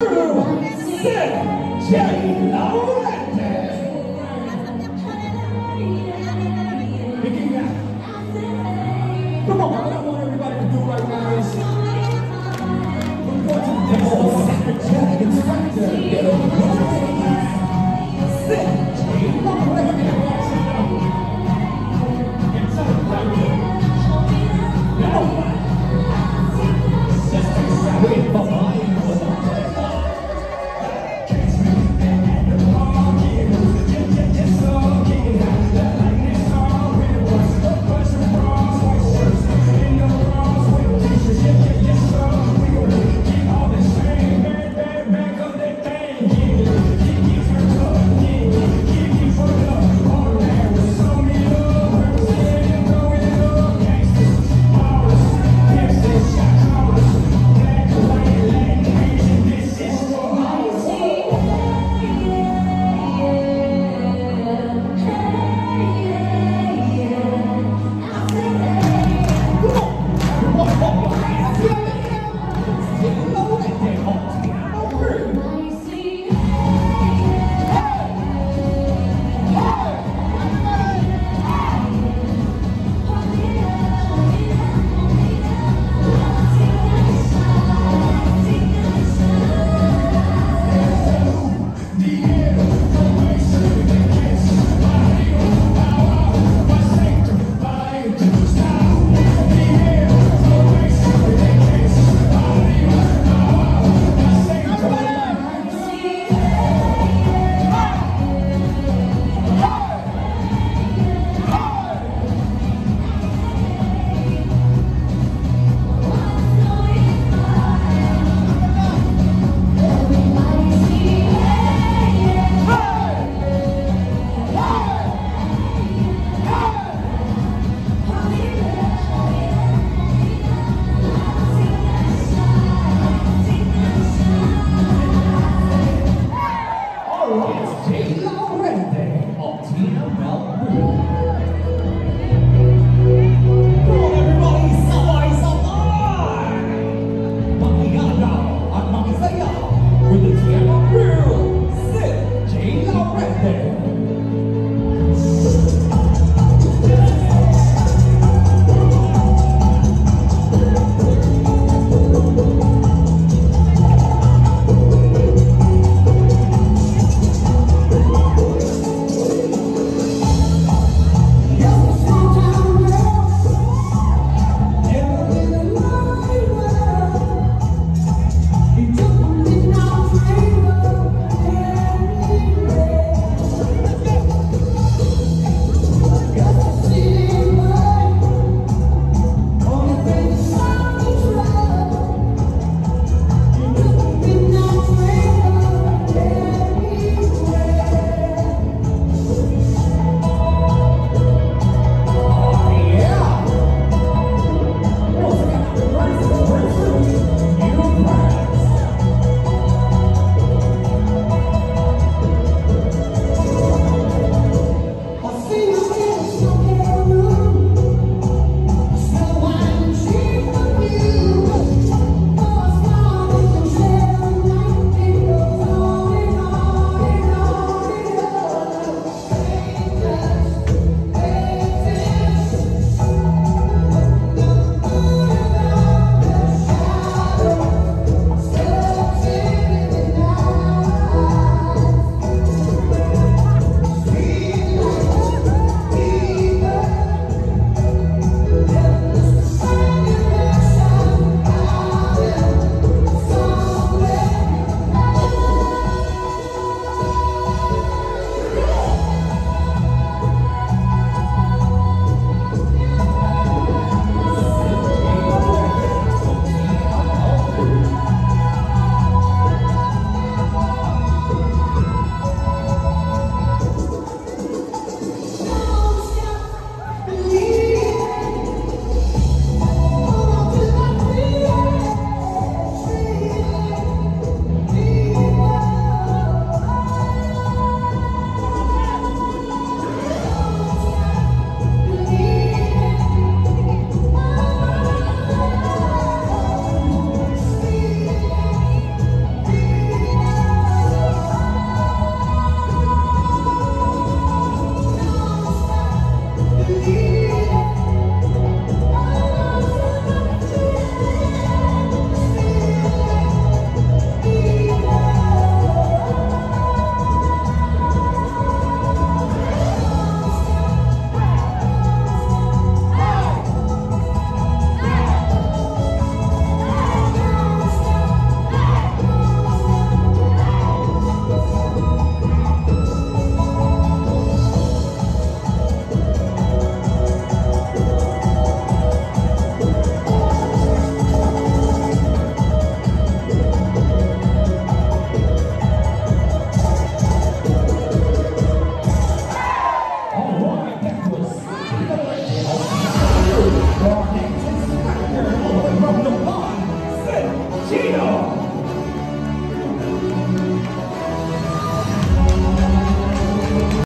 四，请老了。